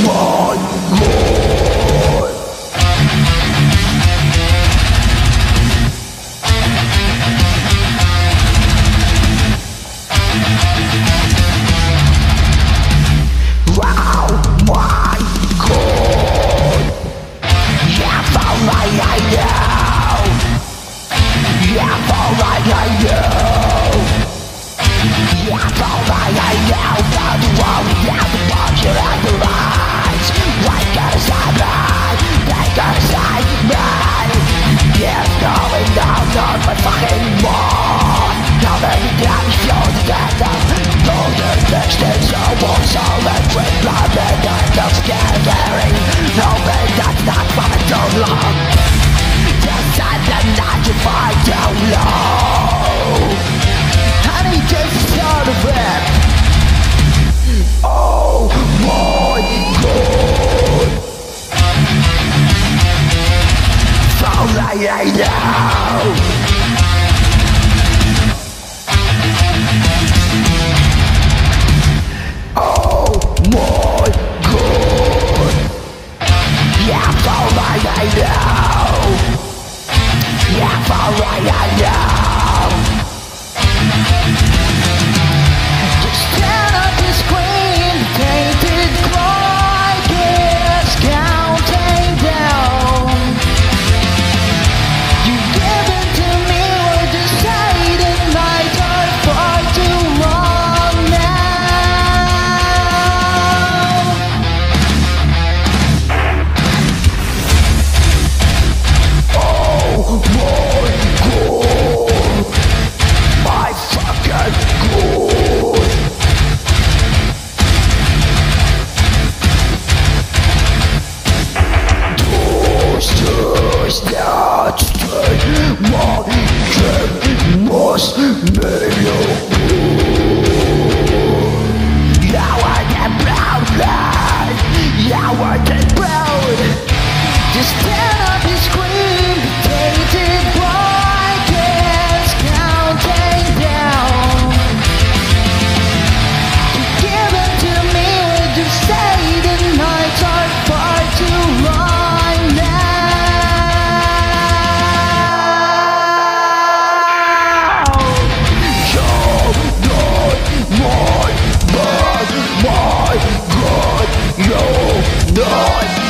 my God. Yeah. must make you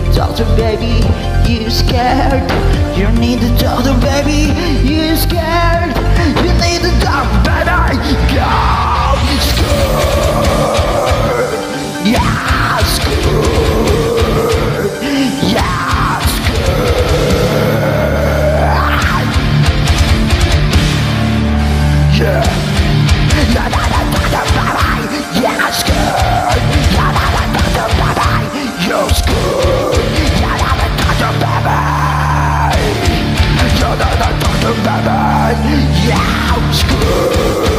the doctor, baby. You scared. You need the doctor, baby. You scared. Yeah, screw